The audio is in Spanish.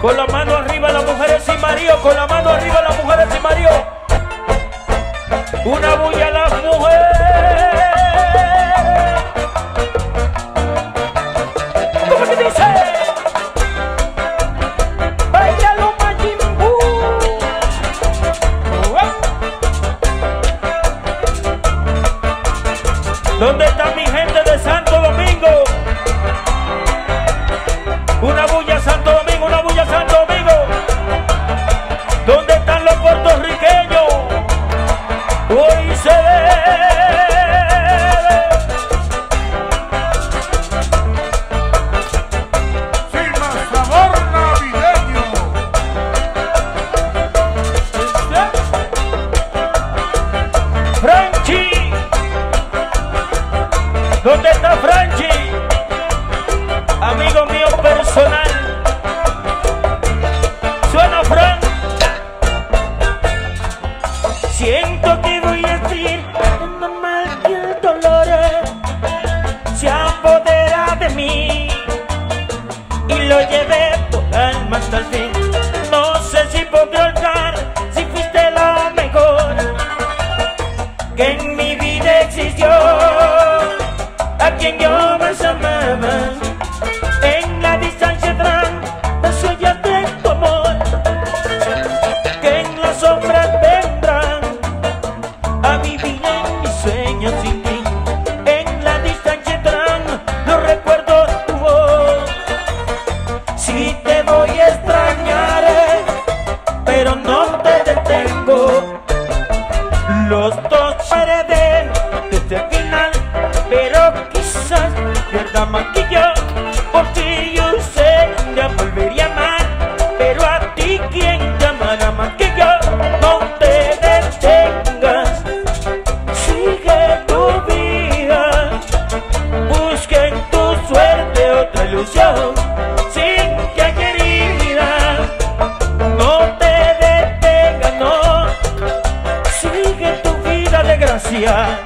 Con la mano arriba las mujeres sin marido, con la mano arriba las mujeres sin marido. Una bulla a las mujeres. ¿Cómo que dice? Bailalo Majin Buu. ¿Dónde está mi Amigo mío personal. Suena Fran. Siento que voy a decir es normal que el dolor se apodera de mí y lo llevé por alma hasta el fin. No sé si podré olvidar si fuiste la mejor que en mi vida existió, a quien yo más amaba. y te voy a extrañar, pero no te detengo. Los dos paredes desde el final, pero quizás pierda más que yo, porque yo sé que volvería a pero a ti quien llamará más que yo. Yeah.